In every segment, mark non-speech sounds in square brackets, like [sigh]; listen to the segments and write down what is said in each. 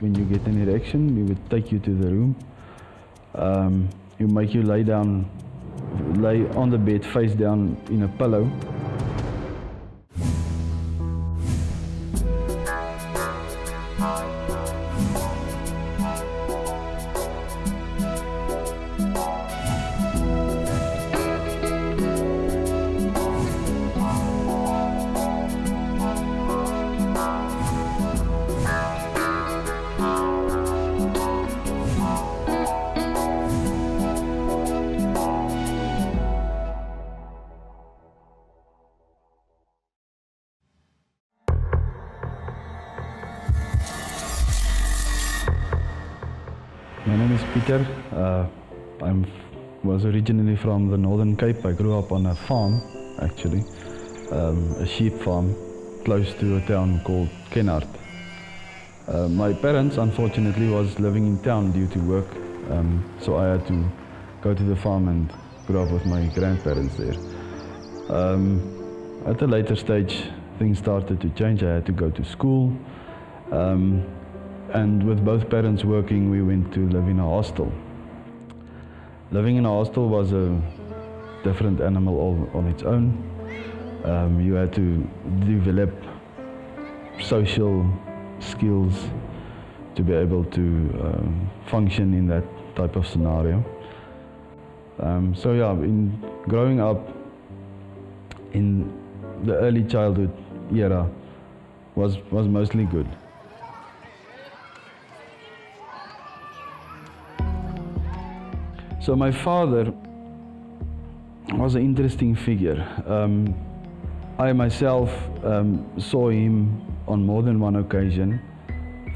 when you get an erection, we would take you to the room. Um, you make you lay down, lay on the bed face down in a pillow. Is Pieter. Uh, I was originally from the Northern Cape. I grew up on a farm, actually, um, a sheep farm close to a town called Kenhardt. Uh, my parents, unfortunately, was living in town due to work, um, so I had to go to the farm and grow up with my grandparents there. Um, at a later stage, things started to change. I had to go to school. Um, and with both parents working, we went to live in a hostel. Living in a hostel was a different animal all on its own. Um, you had to develop social skills to be able to um, function in that type of scenario. Um, so yeah, in growing up in the early childhood era was was mostly good. So my father was an interesting figure. Um, I myself um, saw him on more than one occasion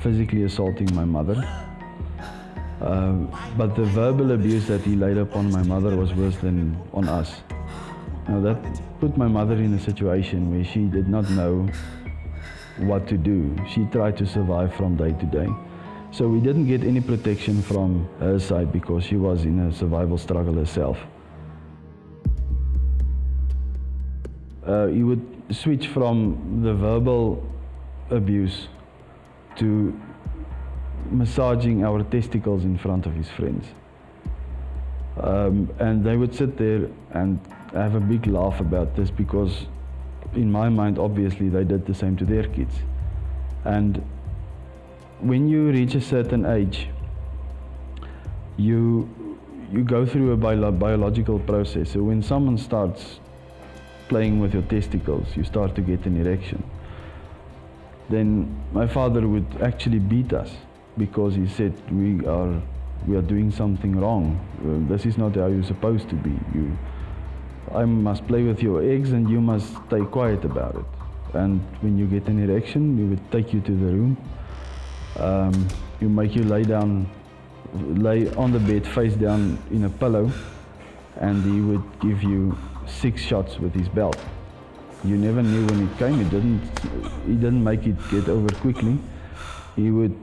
physically assaulting my mother. Um, but the verbal abuse that he laid upon my mother was worse than on us. Now that put my mother in a situation where she did not know what to do. She tried to survive from day to day. So we didn't get any protection from her side because she was in a survival struggle herself. Uh, he would switch from the verbal abuse to massaging our testicles in front of his friends. Um, and they would sit there and have a big laugh about this because in my mind obviously they did the same to their kids. And when you reach a certain age, you you go through a bio biological process. So when someone starts playing with your testicles, you start to get an erection. Then my father would actually beat us because he said we are we are doing something wrong. Uh, this is not how you're supposed to be. You, I must play with your eggs and you must stay quiet about it. And when you get an erection, we would take you to the room um, you make you lay down, lay on the bed face down in a pillow, and he would give you six shots with his belt. You never knew when it came. It didn't. He didn't make it get over quickly. He would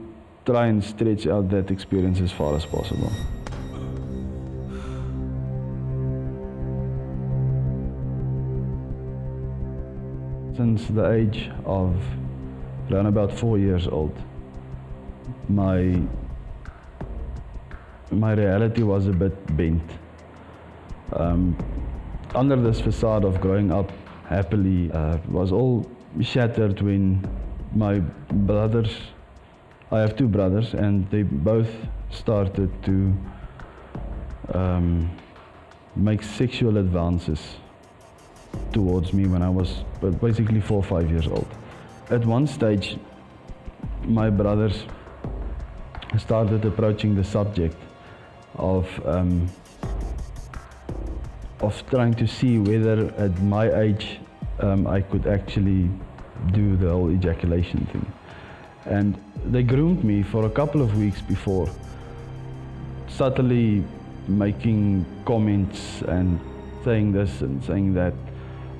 try and stretch out that experience as far as possible. Since the age of around about four years old, my my reality was a bit bent. Um, under this facade of growing up happily uh, was all shattered when my brothers, I have two brothers, and they both started to um, make sexual advances towards me when I was basically four or five years old. At one stage, my brothers started approaching the subject of um, of trying to see whether at my age um, I could actually do the whole ejaculation thing. And they groomed me for a couple of weeks before, subtly making comments and saying this and saying that,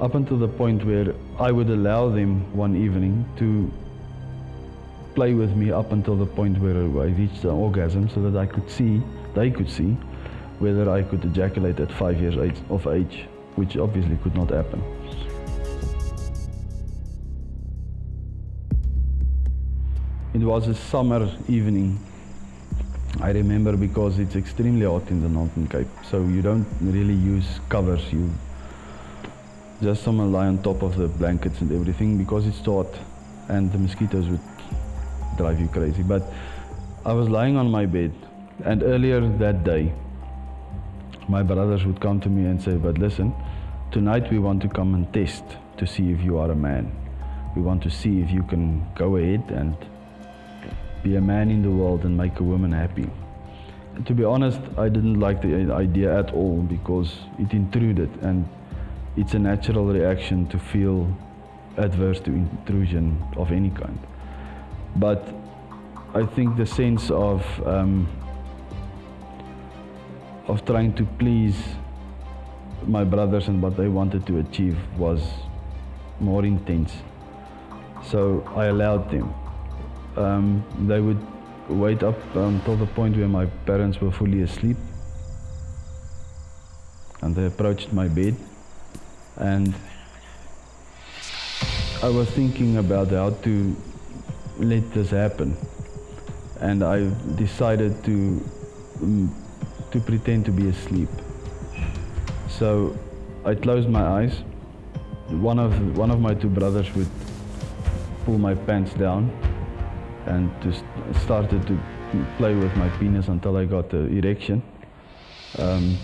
up until the point where I would allow them one evening to play with me up until the point where I reached an orgasm so that I could see, they could see, whether I could ejaculate at five years of age, which obviously could not happen. It was a summer evening. I remember because it's extremely hot in the Northern Cape, so you don't really use covers. You just someone lie on top of the blankets and everything because it's hot, and the mosquitoes would drive you crazy. But I was lying on my bed, and earlier that day, my brothers would come to me and say, "But listen, tonight we want to come and test to see if you are a man. We want to see if you can go ahead and be a man in the world and make a woman happy." And to be honest, I didn't like the idea at all because it intruded, and it's a natural reaction to feel adverse to intrusion of any kind. But I think the sense of um, of trying to please my brothers and what they wanted to achieve was more intense. So I allowed them. Um, they would wait up until the point where my parents were fully asleep. And they approached my bed. And I was thinking about how to let this happen. And I decided to, um, to pretend to be asleep. So I closed my eyes. One of, one of my two brothers would pull my pants down and just started to play with my penis until I got the erection. Um,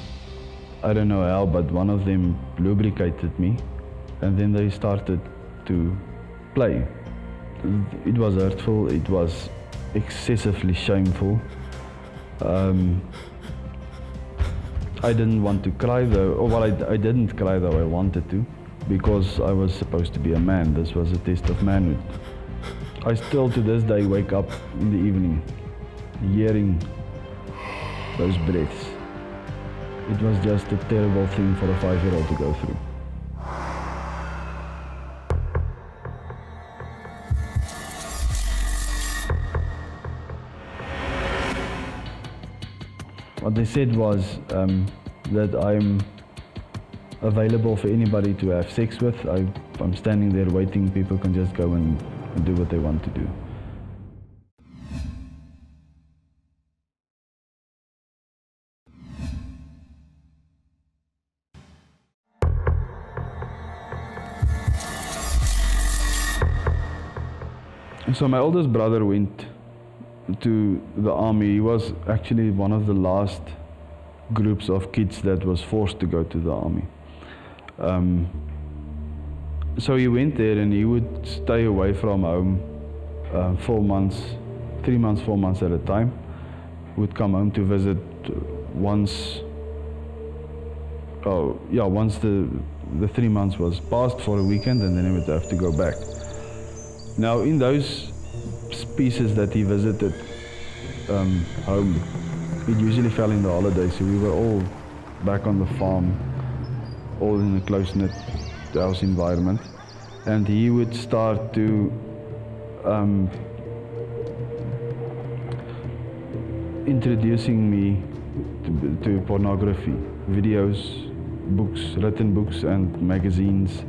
I don't know how, but one of them lubricated me and then they started to play. It was hurtful, it was excessively shameful. Um, I didn't want to cry though, or well, I, I didn't cry though I wanted to, because I was supposed to be a man. This was a test of manhood. I still to this day wake up in the evening hearing those breaths. It was just a terrible thing for a five-year-old to go through. What they said was um, that I'm available for anybody to have sex with. I, I'm standing there waiting. People can just go and, and do what they want to do. So my oldest brother went to the army. He was actually one of the last groups of kids that was forced to go to the army. Um, so he went there and he would stay away from home uh, four months, three months, four months at a time. Would come home to visit once. Oh yeah, once the the three months was passed for a weekend, and then he would have to go back. Now in those pieces that he visited um, home, it usually fell in the holidays, so we were all back on the farm, all in a close-knit house environment, and he would start to um, introducing me to, to pornography, videos, books, written books and magazines,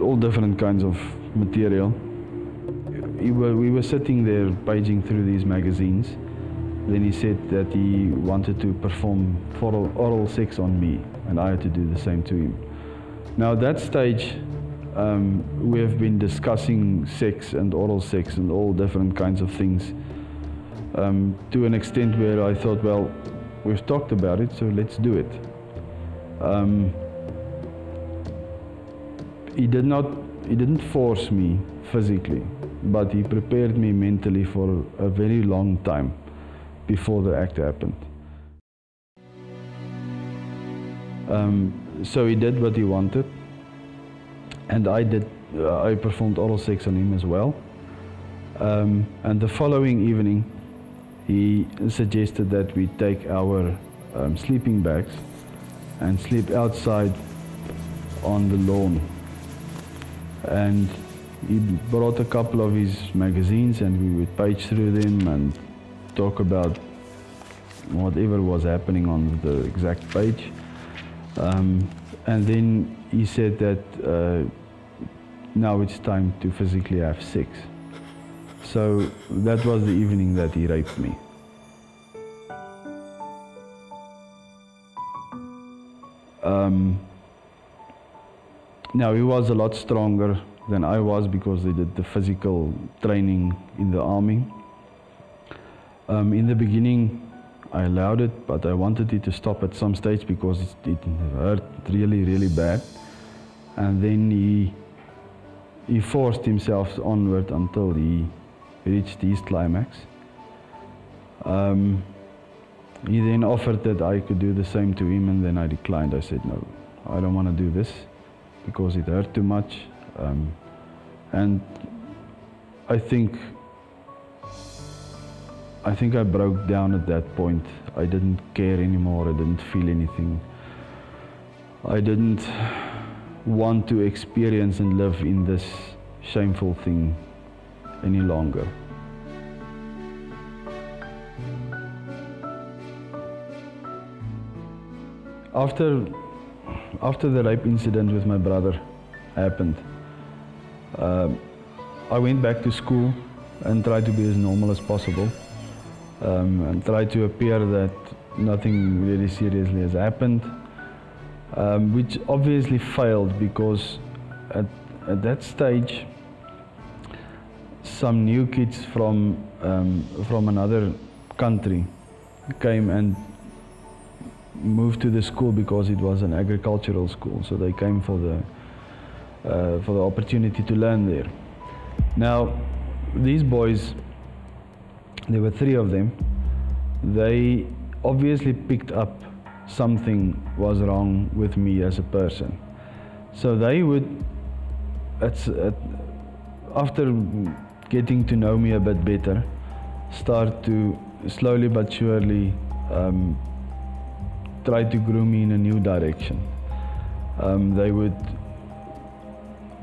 all different kinds of material. We were, we were sitting there paging through these magazines. Then he said that he wanted to perform oral, oral sex on me, and I had to do the same to him. Now, at that stage, um, we have been discussing sex and oral sex and all different kinds of things um, to an extent where I thought, well, we've talked about it, so let's do it. Um, he did not, he didn't force me physically, but he prepared me mentally for a very long time before the act happened. Um, so he did what he wanted, and I did. Uh, I performed oral sex on him as well. Um, and the following evening, he suggested that we take our um, sleeping bags and sleep outside on the lawn. And he brought a couple of his magazines, and we would page through them and talk about whatever was happening on the exact page. Um, and then he said that uh, now it's time to physically have sex. So that was the evening that he raped me. Um, now he was a lot stronger than I was because they did the physical training in the army. Um, in the beginning, I allowed it, but I wanted it to stop at some stage because it, hurt really, really bad. And then he he forced himself onward until he reached his climax. Um, he then offered that I could do the same to him, and then I declined. I said, No, I don't want to do this because it hurt too much. Um, and I think I think I broke down at that point. I didn't care anymore. I didn't feel anything. I didn't want to experience and live in this shameful thing any longer. After, after the rape incident with my brother happened, uh, I went back to school and tried to be as normal as possible um, and tried to appear that nothing really seriously has happened, um, which obviously failed because at, at that stage, some new kids from um, from another country came and moved to the school because it was an agricultural school. So they came for the uh, for the opportunity to learn there. Now, these boys, there were three of them. They obviously picked up something was wrong with me as a person. So they would, at, at, after getting to know me a bit better, start to slowly but surely um, try to groom me in a new direction. Um, they would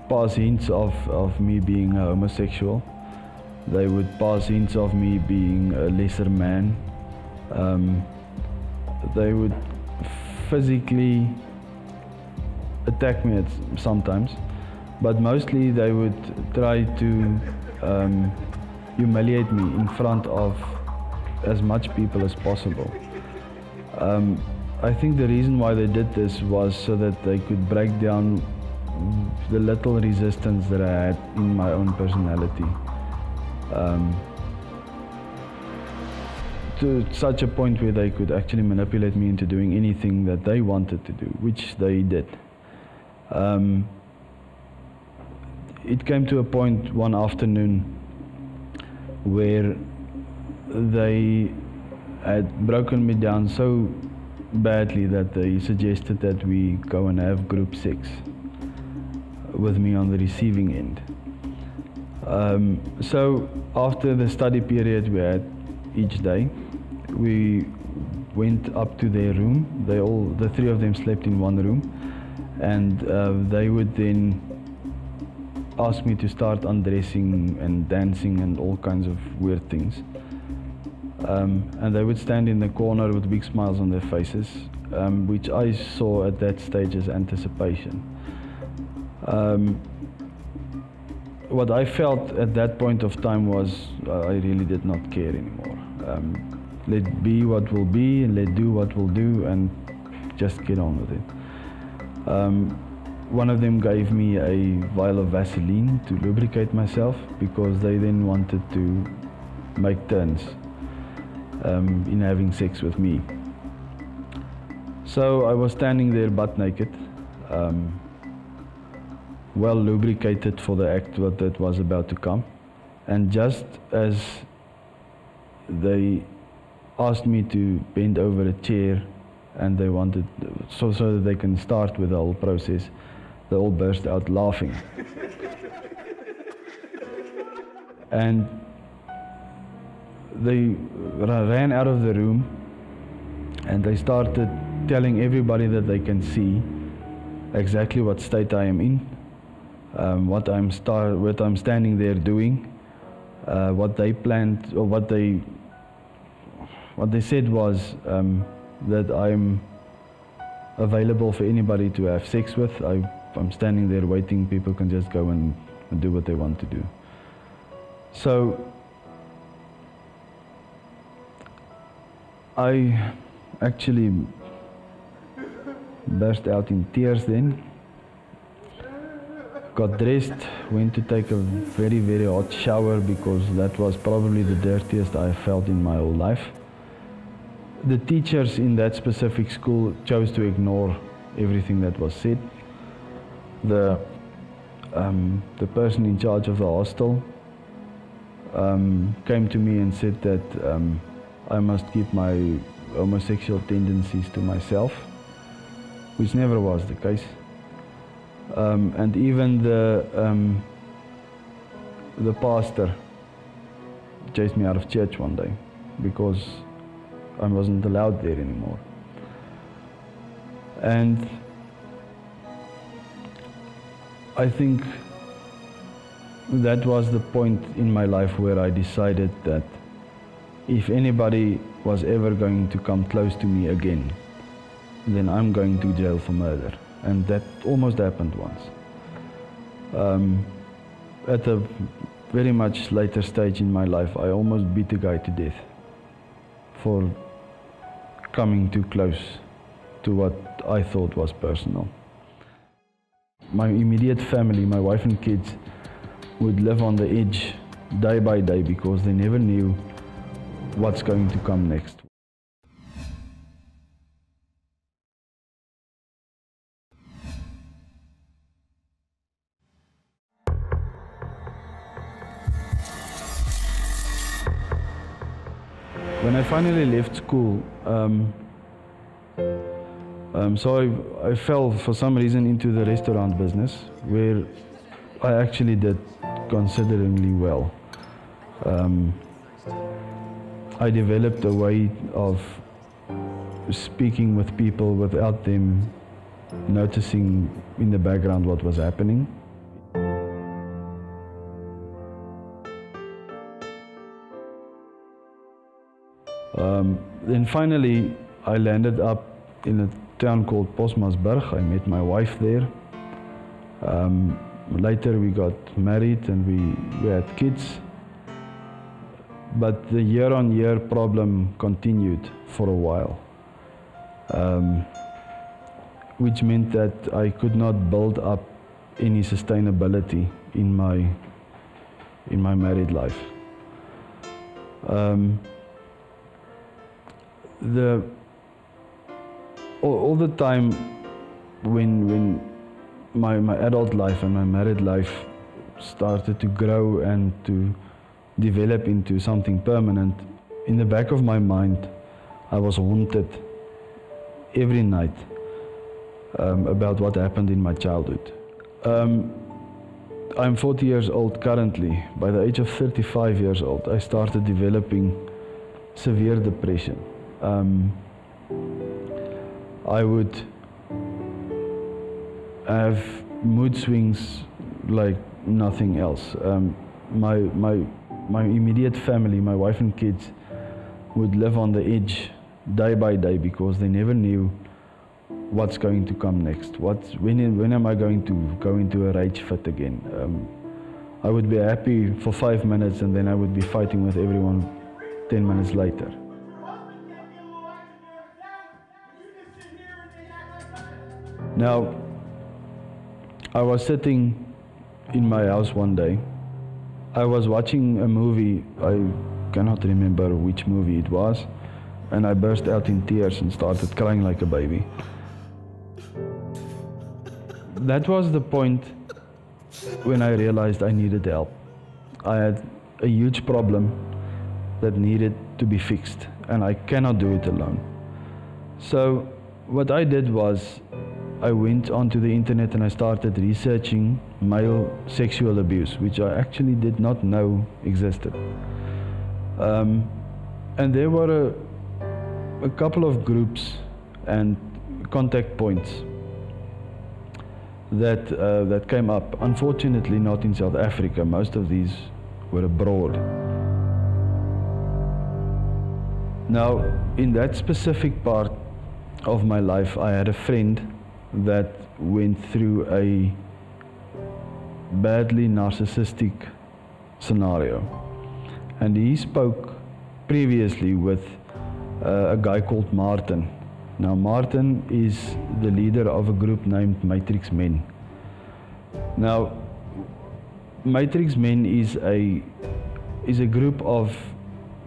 pass hints of, of me being a homosexual. They would pass hints of me being a lesser man. Um, they would physically attack me at sometimes, but mostly they would try to um, humiliate me in front of as much people as possible. Um, I think the reason why they did this was so that they could break down the little resistance that I had in my own personality. Um, to such a point where they could actually manipulate me into doing anything that they wanted to do, which they did. Um, it came to a point one afternoon where they had broken me down so badly that they suggested that we go and have group sex with me on the receiving end. Um, so after the study period we had each day, we went up to their room. They all, the three of them slept in one room, and uh, they would then ask me to start undressing and dancing and all kinds of weird things. Um, and they would stand in the corner with big smiles on their faces, um, which I saw at that stage as anticipation. Um, what I felt at that point of time was uh, I really did not care anymore. Um, let be what will be and let do what will do and just get on with it. Um, one of them gave me a vial of Vaseline to lubricate myself because they then wanted to make turns um, in having sex with me. So I was standing there butt naked, um, well lubricated for the act that was about to come. And just as they asked me to bend over a chair and they wanted, so, so that they can start with the whole process, they all burst out laughing. [laughs] and they ran out of the room and they started telling everybody that they can see exactly what state I am in, um, what I'm star- what I'm standing there doing, uh, what they planned or what they what they said was um, that I'm available for anybody to have sex with. I, I'm standing there waiting. People can just go and, and do what they want to do. So I actually burst out in tears then. Got dressed, went to take a very, very hot shower because that was probably the dirtiest I felt in my whole life. The teachers in that specific school chose to ignore everything that was said. The, um, the person in charge of the hostel um, came to me and said that um, I must keep my homosexual tendencies to myself, which never was the case. Um, and even the um, the pastor chased me out of church one day because I wasn't allowed there anymore. And I think that was the point in my life where I decided that if anybody was ever going to come close to me again, then I'm going to jail for murder. And that almost happened once. Um, at a very much later stage in my life, I almost beat a guy to death for coming too close to what I thought was personal. My immediate family, my wife and kids, would live on the edge day by day because they never knew what's going to come next. When I finally left school, um, um, so I, I fell for some reason into the restaurant business where I actually did considerably well. Um, I developed a way of speaking with people without them noticing in the background what was happening. Um, then finally, I landed up in a town called Postmasburg. I met my wife there. Um, later, we got married and we, we had kids. But the year on year problem continued for a while, um, which meant that I could not build up any sustainability in my, in my married life. Um, the all, all, the time when when my my adult life and my married life started to grow and to develop into something permanent in the back of my mind I was haunted every night um, about what happened in my childhood. Um, I'm 40 years old currently. By the age of 35 years old I started developing severe depression um, I would have mood swings like nothing else. Um, my, my, my immediate family, my wife and kids, would live on the edge day by day because they never knew what's going to come next. What's, when, when am I going to go into a rage fit again? Um, I would be happy for five minutes and then I would be fighting with everyone 10 minutes later. Now, I was sitting in my house one day. I was watching a movie, I cannot remember which movie it was, and I burst out in tears and started crying like a baby. That was the point when I realized I needed help. I had a huge problem that needed to be fixed, and I cannot do it alone. So, what I did was I went onto the internet and I started researching male sexual abuse, which I actually did not know existed. Um, and there were a, a couple of groups and contact points that uh, that came up. Unfortunately, not in South Africa. Most of these were abroad. Now, in that specific part of my life, I had a friend that went through a badly narcissistic scenario. and he spoke previously with uh, a guy called Martin. Now, Martin is the leader of a group named Matrix Men. Now, Matrix Men is a is a group of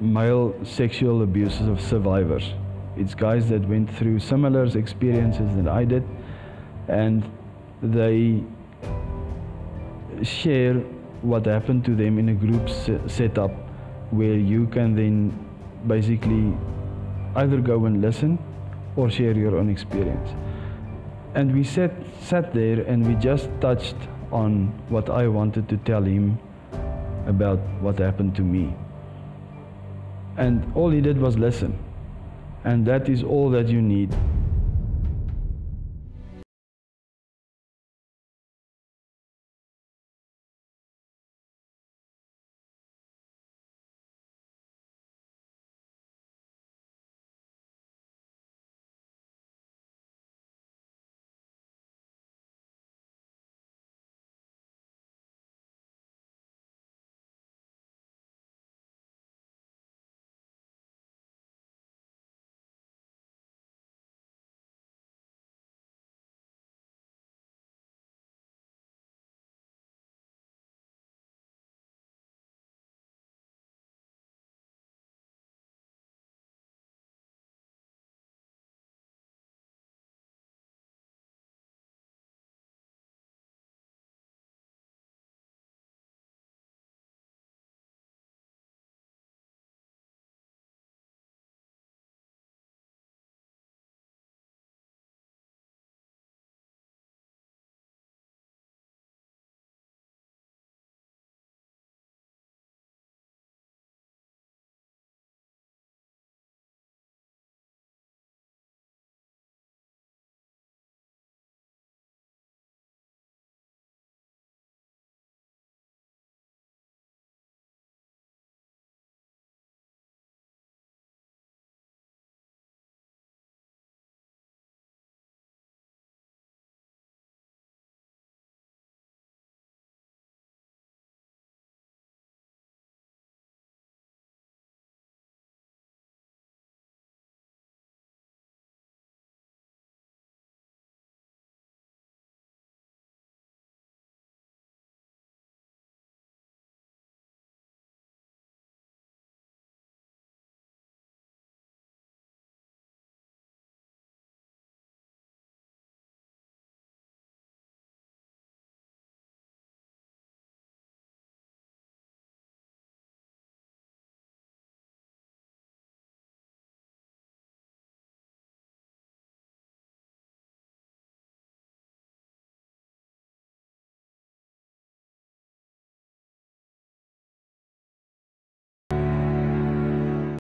male sexual abuse of survivors. It's guys that went through similar experiences that I did, and they share what happened to them in a group se- setup where you can then basically either go and listen or share your own experience. And we sat, sat there and we just touched on what I wanted to tell him about what happened to me. And all he did was listen. And that is all that you need